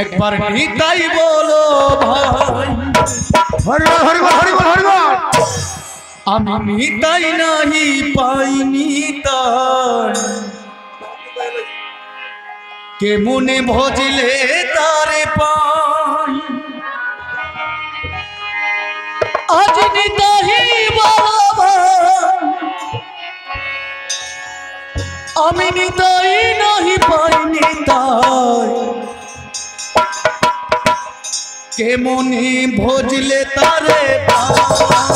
একবার নিতাই বলো ভাই। হরি বল হরি বল হরি বল হরি বল। আমি নিতাই নাহি পাই নিতাই কে মনে ভজলে তারে পাই আজ নিতাহি বলো ভাই। আমি নিতাই কে ভোজলে তারে পাই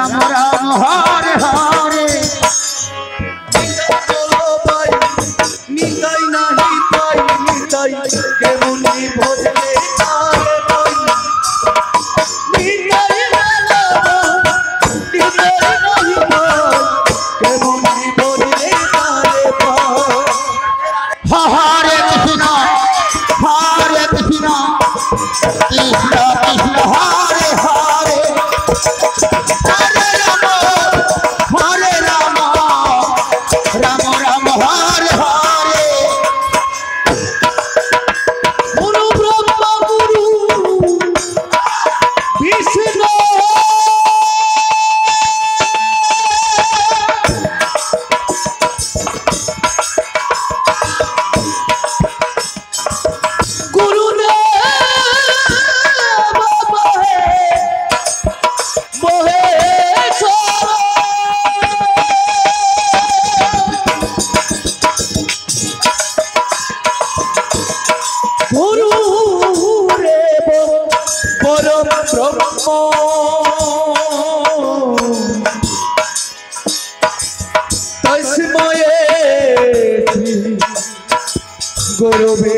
গুরুবে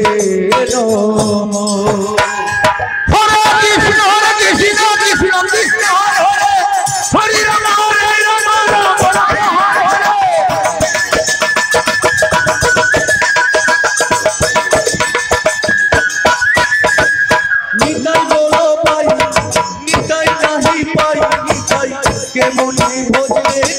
নমঃ হরে কৃষ্ণ হরে কৃষ্ণ কৃষ্ণ কৃষ্ণ হরে হরে। হরে রাম হরে রাম রাম রাম হরে হরে নিতাই বলো পাই নিতাই নাহি পাই নিতাই কেমনি ভোজে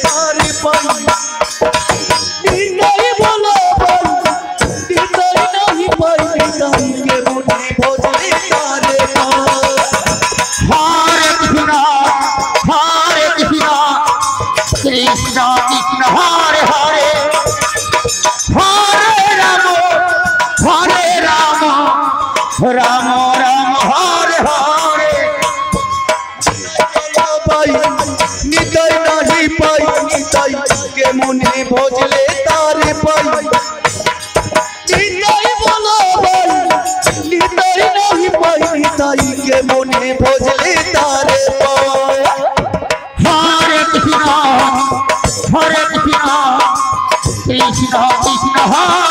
রাম রাম হরে হরে পাই নিতাই নাহি পাই নিতাই কেমনি ভোজলে তারে পাই নিতাই বলো পাই নিতাই নাহি পাই নিতাই কেমনি ভোজলে তারে পাই হরে কৃষ্ণ হরে কৃষ্ণ কৃষ্ণ কৃষ্ণ হরে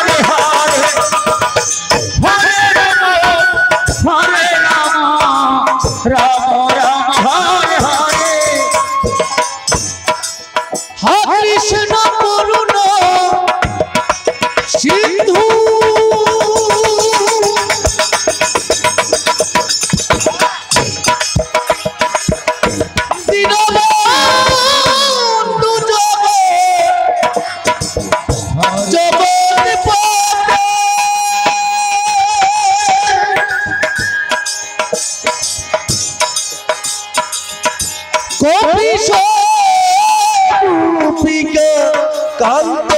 কান্ত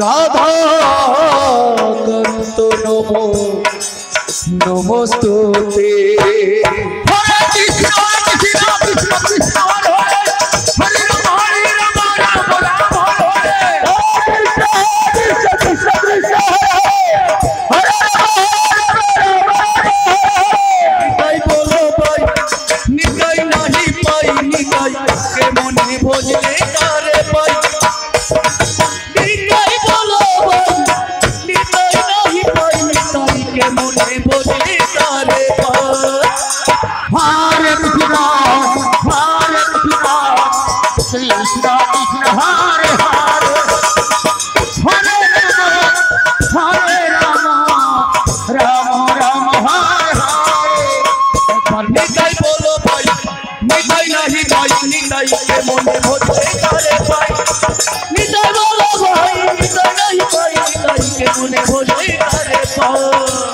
রাধা কান্ত নম নমস্তুতে। কৃষ্ণ কৃষ্ণ কৃষ্ণ কৃষ্ণ কে মনে ভজলে তারে পাই। নিতাই বলো ভাই নিতাই নাহি পাই। নিতাই কে মনে ভজলে তারে পাই। হরে কৃষ্ণ হরে কৃষ্ণ মনে ভজলে তারে পাই নিতাই বলো ভাই, নিতাই নাই পাই নিতাই কে মনে ভজলে তারে পাই